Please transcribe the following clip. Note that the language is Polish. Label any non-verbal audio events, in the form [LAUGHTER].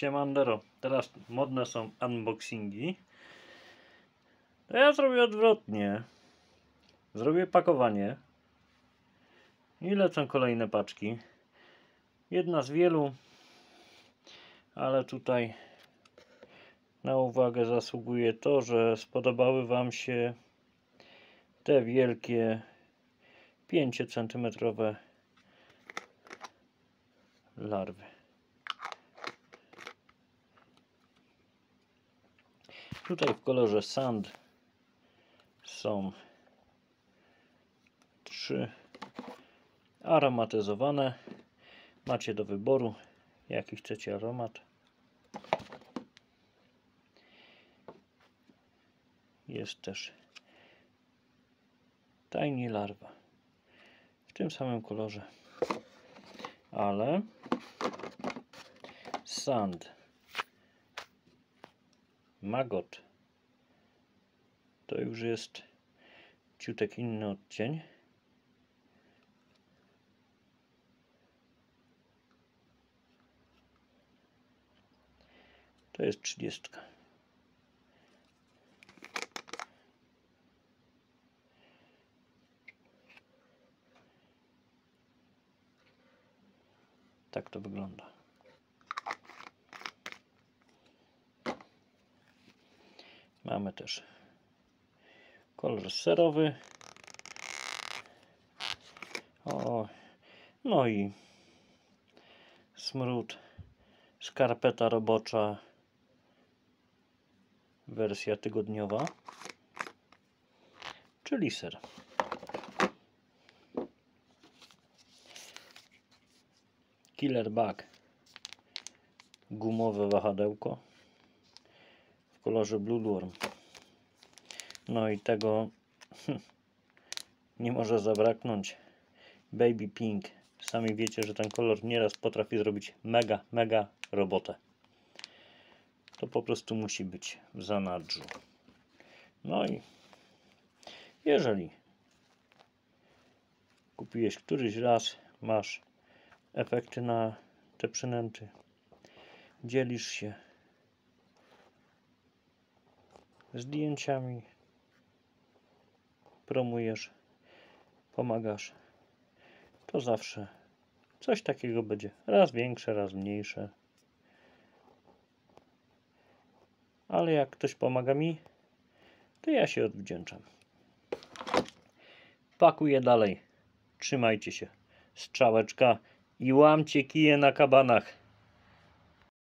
Siemandero, teraz modne są unboxingi. To ja zrobię odwrotnie. Zrobię pakowanie. I lecą kolejne paczki. Jedna z wielu, ale tutaj na uwagę zasługuje to, że spodobały Wam się te wielkie 5 cm larwy. Tutaj w kolorze sand są trzy aromatyzowane. Macie do wyboru jaki chcecie aromat. Jest też Tiny larwa w tym samym kolorze, ale sand Magot to już jest ciutek inny odcień. To jest trzydziestka. Tak to wygląda. Mamy też kolor serowy. O, no i smród, skarpeta robocza, wersja tygodniowa, czyli ser. Killer Bug, gumowe wahadełko w kolorze Blue Worm. No i tego [LAUGHS] nie może zabraknąć Baby Pink. Sami wiecie, że ten kolor nieraz potrafi zrobić mega, mega robotę. To po prostu musi być w zanadrzu. No i jeżeli kupiłeś któryś raz, masz efekty na te przynęty, dzielisz się zdjęciami, promujesz, pomagasz, to zawsze coś takiego będzie. Raz większe, raz mniejsze. Ale jak ktoś pomaga mi, to ja się odwdzięczam. Pakuję dalej. Trzymajcie się. Strzałeczka i łamcie kije na kabanach.